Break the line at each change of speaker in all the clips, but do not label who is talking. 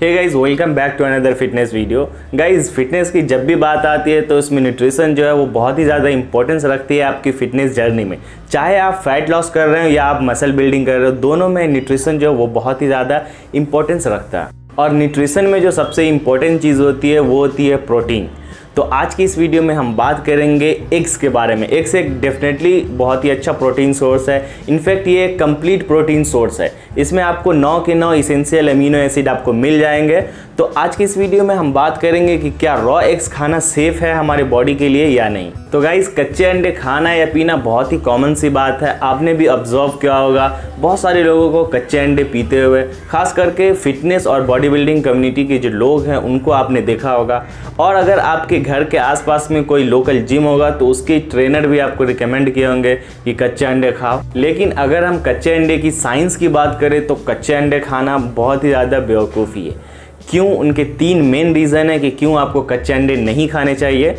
Hey guys welcome back to another fitness video guys fitness की जब भी बात आती है तो उसमें न्यूट्रिशन जो है, वो बहुत ही ज़्यादा इंपॉर्टेंस रखती है आपकी फिटनेस जर्नी में। चाहे आप फैट लॉस कर रहे हो या आप मसल बिल्डिंग कर रहे हो, दोनों में न्यूट्रिशन जो है, वो बहुत ही ज़्यादा इंपॉर्टेंस रखता है। और न्यूट्रिशन में जो सबसे इंपॉर्टेंट चीज़ होती है, वो होती है प्रोटीन तो आज की इस वीडियो में हम बात करेंगे एग्स के बारे में। एग्स एक डेफिनेटली बहुत ही अच्छा प्रोटीन सोर्स है। इनफैक्ट ये एक कंप्लीट प्रोटीन सोर्स है। इसमें आपको नौ के नौ इसेंशियल अमीनो एसिड आपको मिल जाएँगे। तो आज की इस वीडियो में हम बात करेंगे कि क्या रॉ एग्स खाना सेफ़ है हमारे बॉडी के लिए या नहीं। तो गाइस कच्चे अंडे खाना या पीना बहुत ही कॉमन सी बात है। आपने भी ऑब्ज़र्व किया होगा, बहुत सारे लोगों को कच्चे अंडे पीते हुए, खास करके फिटनेस और बॉडी बिल्डिंग कम्युनिटी के जो लोग हैं, उनको आपने देखा होगा। और अगर आपके घर के आसपास में कोई लोकल जिम होगा तो उसके ट्रेनर भी आपको रिकमेंड किए होंगे कि कच्चे अंडे खाओ। लेकिन अगर हम कच्चे अंडे की साइंस की बात करें तो कच्चे अंडे खाना बहुत ही ज़्यादा बेवकूफ़ी है। क्यों? उनके तीन मेन रीज़न है कि क्यों आपको कच्चे अंडे नहीं खाने चाहिए।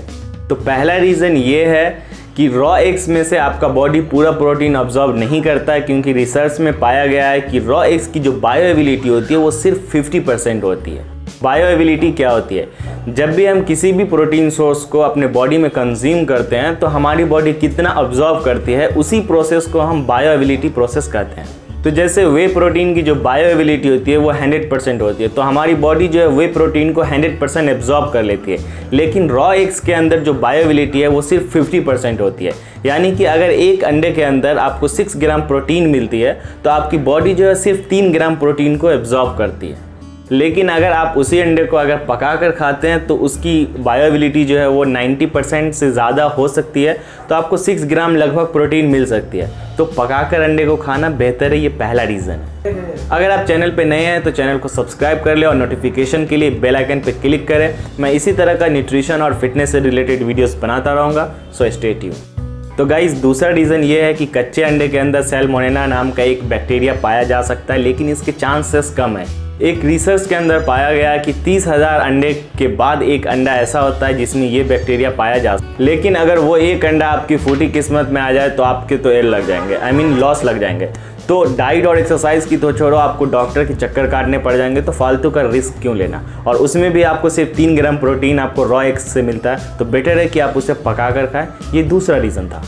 तो पहला रीज़न ये है कि रॉ एग्स में से आपका बॉडी पूरा प्रोटीन ऑब्जॉर्व नहीं करता है, क्योंकि रिसर्च में पाया गया है कि रॉ एग्स की जो बायोएबिलिटी होती है, वो सिर्फ़ 50 परसेंट होती है। बायोएबिलिटी क्या होती है? जब भी हम किसी भी प्रोटीन सोर्स को अपने बॉडी में कंज्यूम करते हैं तो हमारी बॉडी कितना ऑब्जॉर्व करती है, उसी प्रोसेस को हम बायोएबिलिटी प्रोसेस कहते हैं। तो जैसे वे प्रोटीन की जो बायोएबिलिटी होती है, वो 100 परसेंट होती है। तो हमारी बॉडी जो है वे प्रोटीन को 100 परसेंट एब्जॉर्ब कर लेती है। लेकिन रॉ एग्स के अंदर जो बायोएबिलिटी है, वो सिर्फ़ 50 परसेंट होती है। यानी कि अगर एक अंडे के अंदर आपको 6 ग्राम प्रोटीन मिलती है तो आपकी बॉडी जो है, सिर्फ़ 3 ग्राम प्रोटीन को एब्जॉर्ब करती है। लेकिन अगर आप उसी अंडे को अगर पका कर खाते हैं तो उसकी बायोबिलिटी जो है वो 90 परसेंट से ज़्यादा हो सकती है। तो आपको 6 ग्राम लगभग प्रोटीन मिल सकती है। तो पका कर अंडे को खाना बेहतर है, ये पहला रीज़न है। अगर आप चैनल पे नए हैं तो चैनल को सब्सक्राइब कर लें और नोटिफिकेशन के लिए बेल आइकन पे क्लिक करें। मैं इसी तरह का न्यूट्रिशन और फिटनेस से रिलेटेड वीडियोस बनाता रहूँगा सो स्टे ट्यून तो गाइज़ दूसरा रीज़न ये है कि कच्चे अंडे के अंदर सेलमोनेना नाम का एक बैक्टीरिया पाया जा सकता है, लेकिन इसके चांसेस कम है। एक रिसर्च के अंदर पाया गया कि तीस हज़ार अंडे के बाद एक अंडा ऐसा होता है जिसमें ये बैक्टीरिया पाया जा लेकिन अगर वो एक अंडा आपकी फूटी किस्मत में आ जाए तो आपके तो एल लग जाएँगे। आई मीन लॉस लग जाएँगे। तो डाइट और एक्सरसाइज की तो छोड़ो, आपको डॉक्टर के चक्कर काटने पड़ जाएँगे तो फालतू का रिस्क क्यों लेना? और उसमें भी आपको सिर्फ़ तीन ग्राम प्रोटीन आपको रॉ एग्स से मिलता है तो बेटर है कि आप उसे पका कर खाएँ। ये दूसरा रीज़न था।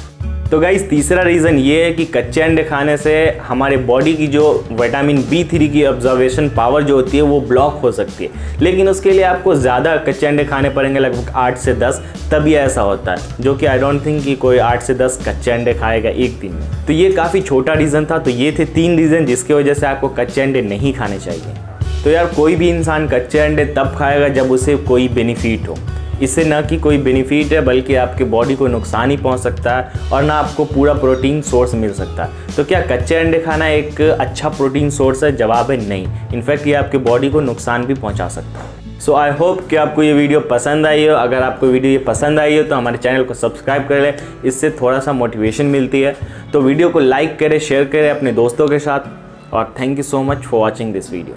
तो गाइज़ तीसरा रीज़न ये है कि कच्चे अंडे खाने से हमारे बॉडी की जो विटामिन बी थ्री की ऑब्जर्वेशन पावर जो होती है, वो ब्लॉक हो सकती है। लेकिन उसके लिए आपको ज़्यादा कच्चे अंडे खाने पड़ेंगे लगभग आठ से दस, तभी ऐसा होता है, जो कि आई डोंट थिंक कि कोई आठ से दस कच्चे अंडे खाएगा एक दिन में। तो ये काफ़ी छोटा रीज़न था तो ये थे तीन रीज़न जिसकी वजह से आपको कच्चे अंडे नहीं खाने चाहिए। तो यार, कोई भी इंसान कच्चे अंडे तब खाएगा जब उसे कोई बेनिफिट हो। इससे न कि कोई बेनिफिट है, बल्कि आपके बॉडी को नुकसान ही पहुँच सकता है और ना आपको पूरा प्रोटीन सोर्स मिल सकता है। तो क्या कच्चे अंडे खाना एक अच्छा प्रोटीन सोर्स है? जवाब है नहीं। इनफैक्ट ये आपके बॉडी को नुकसान भी पहुँचा सकता है। सो आई होप कि आपको ये वीडियो पसंद आई हो। अगर आपको वीडियो ये पसंद आई हो तो हमारे चैनल को सब्सक्राइब कर लें। इससे थोड़ा सा मोटिवेशन मिलती है। तो वीडियो को लाइक करें शेयर करें अपने दोस्तों के साथ। और thank you so much for watching this video